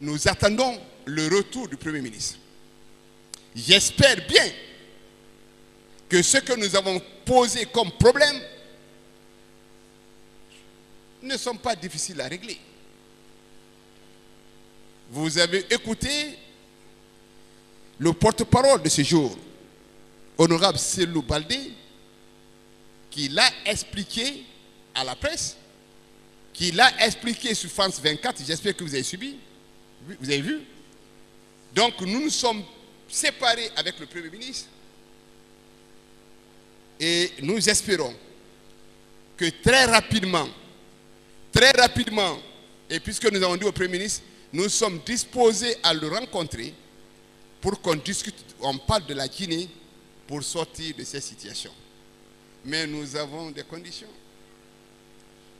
nous attendons le retour du Premier ministre. J'espère bien que ce que nous avons posé comme problème ne sont pas difficiles à régler. Vous avez écouté le porte-parole de ce jour, honorable Selou Baldé, qui l'a expliqué à la presse, qui l'a expliqué sur France 24, j'espère que vous avez subi, vous avez vu? Donc nous nous sommes séparés avec le Premier ministre et nous espérons que très rapidement, très rapidement, et puisque nous avons dit au Premier ministre, nous sommes disposés à le rencontrer pour qu'on discute, on parle de la Guinée pour sortir de cette situation. Mais nous avons des conditions.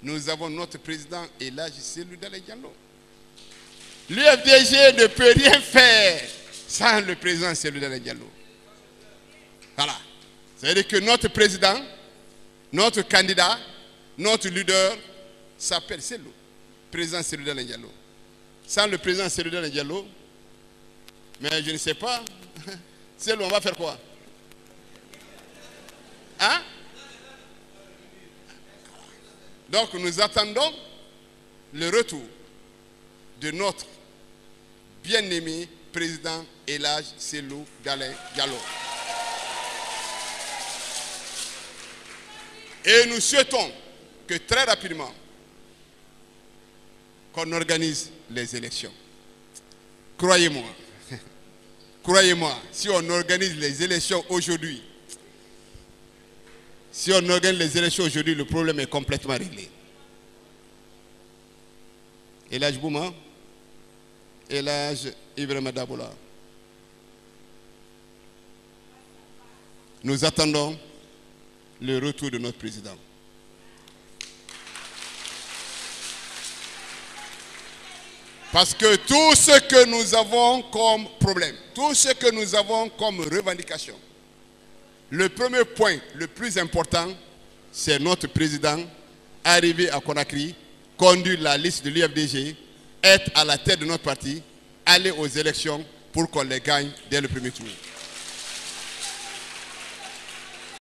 Nous avons notre président et là, c'est Diallo. L'UFDG ne peut rien faire sans le président Cellou Diallo. Voilà. C'est-à-dire que notre président, notre candidat, notre leader s'appelle Cellou, président Cellou Diallo. Sans le président Cellou Diallo, mais je ne sais pas, Cellou, on va faire quoi? Hein? Donc nous attendons le retour de notre bien-aimé président Elage Selou Dalin Diallo. Et nous souhaitons que très rapidement, qu'on organise les élections. Croyez-moi, croyez-moi, si on organise les élections aujourd'hui, si on organise les élections aujourd'hui, le problème est complètement réglé. Elage Bouma, Elage Ibrahim Daboula. Nous attendons le retour de notre président. Parce que tout ce que nous avons comme problème, tout ce que nous avons comme revendication, le premier point, le plus important, c'est notre président arrivé à Conakry, conduire la liste de l'UFDG, être à la tête de notre parti, aller aux élections pour qu'on les gagne dès le premier tour.